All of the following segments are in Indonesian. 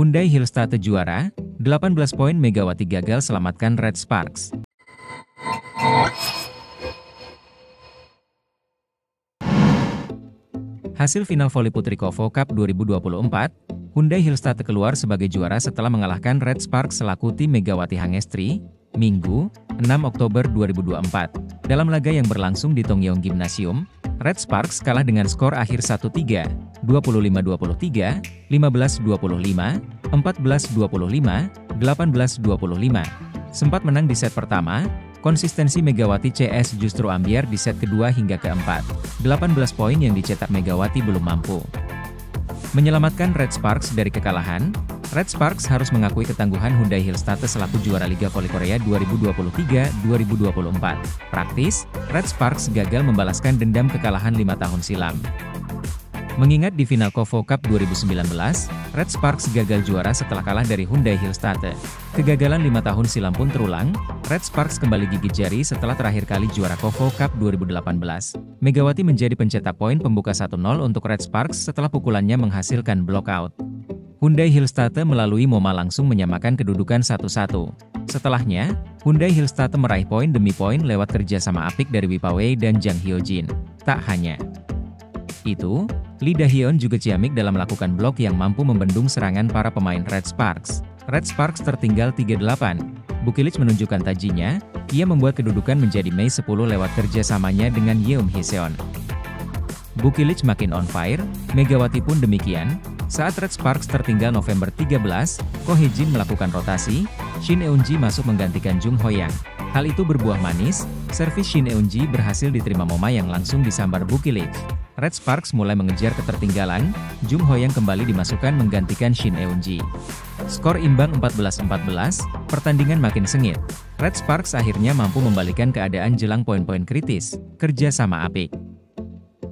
Hyundai Hillstate juara, 18 poin Megawati gagal selamatkan Red Sparks. Hasil final voli putri Kovo Cup 2024, Hyundai Hillstate keluar sebagai juara setelah mengalahkan Red Sparks selaku tim Megawati Hangestri, Minggu, 6 Oktober 2024. Dalam laga yang berlangsung di Tongyeong Gymnasium, Red Sparks kalah dengan skor akhir 1-3, 25-23, 15-25, 14-25, 18-25. Sempat menang di set pertama, konsistensi Megawati CS justru ambiar di set kedua hingga keempat. 18 poin yang dicetak Megawati belum mampu. Menyelamatkan Red Sparks dari kekalahan, Red Sparks harus mengakui ketangguhan Hyundai Hillstate selaku juara Liga Voli Korea 2023-2024. Praktis, Red Sparks gagal membalaskan dendam kekalahan lima tahun silam. Mengingat di final Kovo Cup 2019, Red Sparks gagal juara setelah kalah dari Hyundai Hillstate. Kegagalan lima tahun silam pun terulang, Red Sparks kembali gigit jari setelah terakhir kali juara Kovo Cup 2018. Megawati menjadi pencetak poin pembuka 1-0 untuk Red Sparks setelah pukulannya menghasilkan blockout. Hyundai Hillstate melalui Moma langsung menyamakan kedudukan 1-1. Setelahnya, Hyundai Hillstate meraih poin demi poin lewat kerjasama apik dari Wipawei dan Jang Hyojin. Tak hanya itu, Lee Dahyun juga ciamik dalam melakukan blok yang mampu membendung serangan para pemain Red Sparks. Red Sparks tertinggal 3-8. Bukilic menunjukkan tajinya, ia membuat kedudukan menjadi Mei 10 lewat kerjasamanya dengan Yeom Hiseon. Bukilic makin on fire, Megawati pun demikian, saat Red Sparks tertinggal November 13, Ko Hee-jin melakukan rotasi, Shin Eun-ji masuk menggantikan Jung Ho-yang. Hal itu berbuah manis, servis Shin Eun-ji berhasil diterima Moma yang langsung disambar Bukilik. Red Sparks mulai mengejar ketertinggalan, Jung Ho-yang kembali dimasukkan menggantikan Shin Eun-ji. Skor imbang 14-14, pertandingan makin sengit. Red Sparks akhirnya mampu membalikan keadaan jelang poin-poin kritis, kerja sama apik.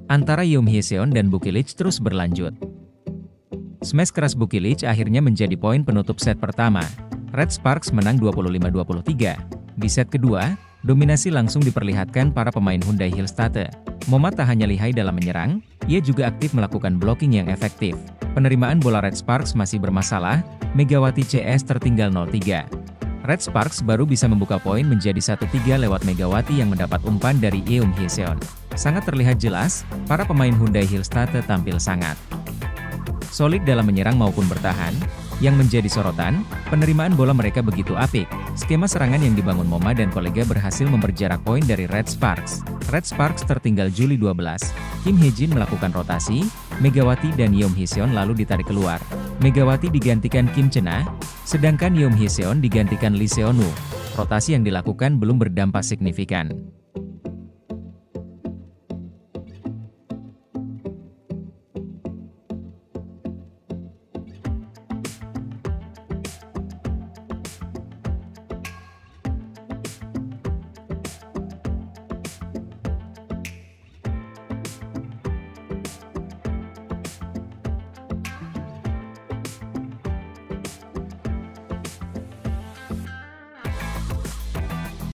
Antara Yeom Hyeseon dan Bukilich terus berlanjut. Smash keras Bukilic akhirnya menjadi poin penutup set pertama. Red Sparks menang 25-23. Di set kedua, dominasi langsung diperlihatkan para pemain Hyundai Hillstate. Momat tak hanya lihai dalam menyerang, ia juga aktif melakukan blocking yang efektif. Penerimaan bola Red Sparks masih bermasalah, Megawati CS tertinggal 0-3. Red Sparks baru bisa membuka poin menjadi 1-3 lewat Megawati yang mendapat umpan dari Eum Hyeseon. Sangat terlihat jelas, para pemain Hyundai Hillstate tampil sangat solid dalam menyerang maupun bertahan, yang menjadi sorotan, penerimaan bola mereka begitu apik. Skema serangan yang dibangun Moma dan kolega berhasil memperjarak poin dari Red Sparks. Red Sparks tertinggal Juli 12. Kim Hee-jin melakukan rotasi, Megawati dan Yeom Hee-seon lalu ditarik keluar. Megawati digantikan Kim Chena, sedangkan Yeom Hee-seon digantikan Lee Seon-woo. Rotasi yang dilakukan belum berdampak signifikan.